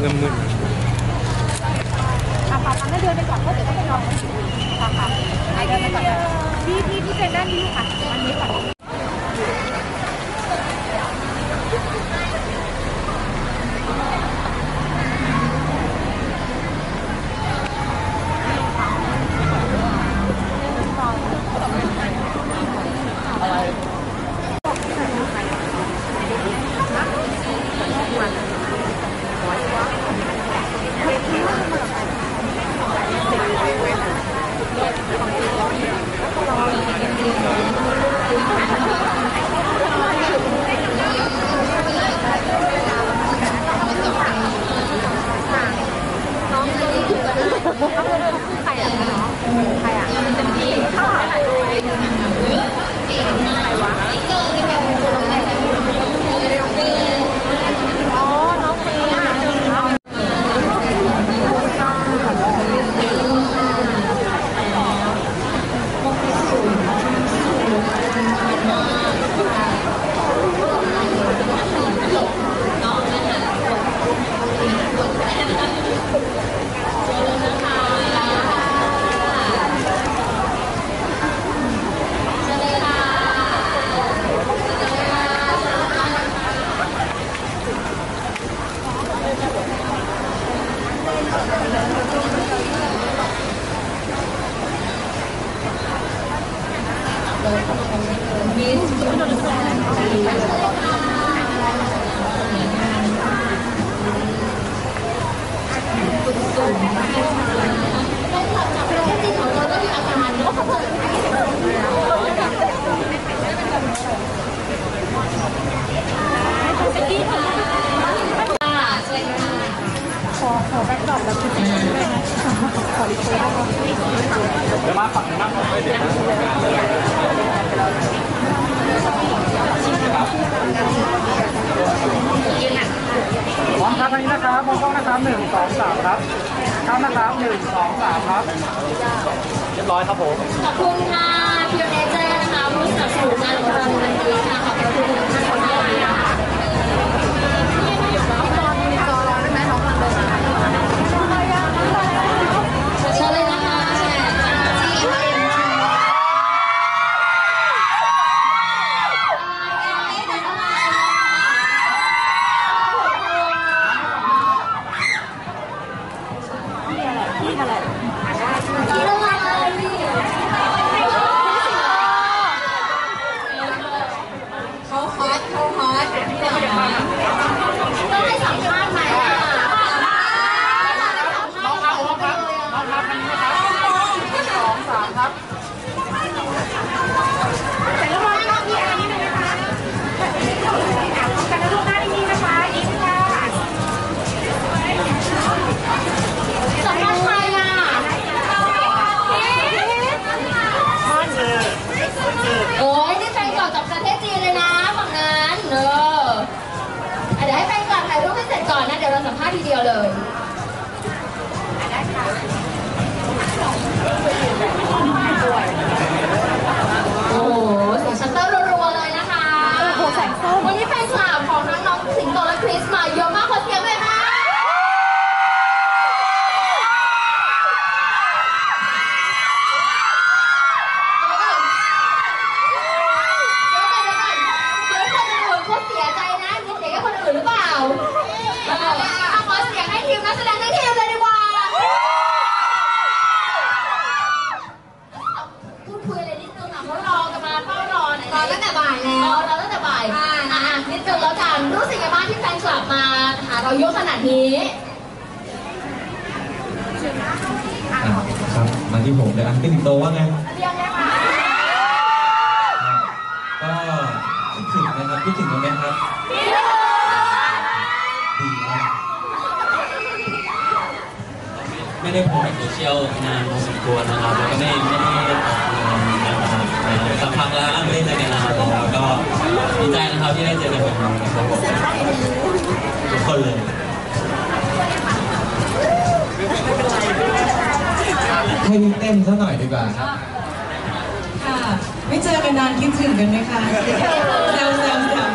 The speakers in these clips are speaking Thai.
เงินหมื่นค่ะค่ะงั้นเดินไปก่อนเพราะเดี๋ยวต้องไปรอค่ะค่ะเดินไปก่อนพี่พี่พี่เป็นด้านนี้ค่ะอันนี้ก่อน ใครอะน้องใครอะเป็นพี่เข้าหาใครวะอ๋อ น้องเมียขอขอแบ็คดรอปแบบคุณด้วยนะขอรี เควสเดี๋ยวมาฝั่งนี้มากกว่าเดี๋ยว พร้อมครับอันนี้นะครับมองกล้องนะครับหนึ่งสองสามครับครับนะครับหนึ่งสองสามครับเรียบร้อยครับผมขอบคุณค่ะพิวเนเจอร์นะคะผู้สนับสนุนงานของเราในวันนี้ค่ะขอบคุณทุกท่าน ษณ์ทีเดียวเลย โอ้โหเสียงชัตเตอร์รัวๆเลยนะคะ โอ้โหแสงส้ม วันนี้แฟนคลับของทั้งน้องสิงโตและคริสมาเยอะมากขอเสียงเลยค่ะเดี๋ยวก่อนเดี๋ยวก่อนเดี๋ยวคนอื่นเขาเสียใจนะมีเสียงกับคนอื่นหรือเปล่าเอาขอเสียงให้ทีมนักแสดงทั้งทีมเลยดีกว่าพูดคุยอะไรนิดนึงอะเพราะรอกันมาเฝ้ารอเนี่ยรอตั้งแต่บ่ายแล้วรอตั้งแต่บ่ายอะอะนิดนึงแล้วกันรู้สึกยังไงบ้างที่แฟนคลับมาหา เราเยอะขนาดนี้อะครับ มาที่ผมเลยอะพี่สิงโตว่าไง เรียงเลยค่ะก็คิดถึงนะครับคิดถึงกันไหมครับดีมากไม่ได้โพสต์ในโซเชียลนานพอสมควรนะครับแล้วก็ไม่ไม่ได้ออกงานนะครับสักพักแล้วไม่ได้เจอกันนานแล้วก็ดีใจนะครับที่ได้เจอกันแบบนี้นะครับผมทุก คนเลยให้เต็มซะหน่อยดีกว่าครับค่ะไม่เจอกันนานคิดถึงกันไหมคะแซวแซวแซว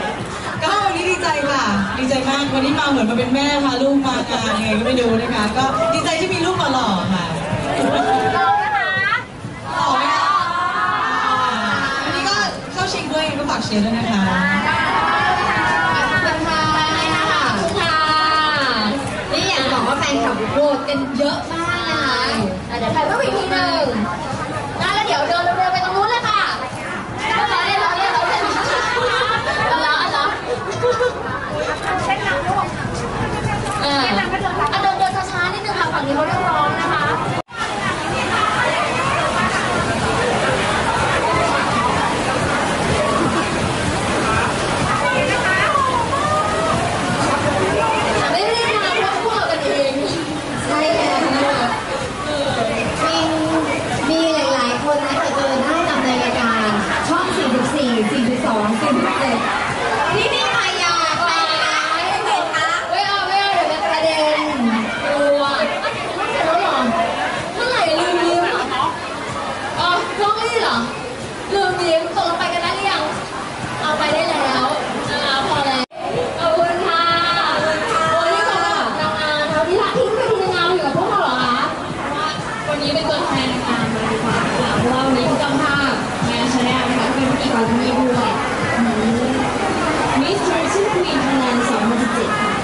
ก็วันนี้ดีใจค่ะ ดีใจมากวันนี้มาเหมือนมาเป็นแม่พาลูกมากางไงก็ไปดูนะคะ ก็ดีใจที่มีลูกมาหล่อค่ะหล่อไหมคะหล่อไหมคะวันนี้ก็เข้าชิงด้วยก็ฝากเชียร์ด้วยนะคะ โหวตกันเยอะมากนะคะอะเดี๋ยวถ่ายรูปอีกทีหนึ่ง แนนตามมาดีกว่าค่ะเพราะว่าวันนี้พี่ต้อมภาคงานชาแนลนะคะเป็นพิธีกรที่นี่ด้วยมิสทรูชิควีนไทยงานด์2017ค่ะ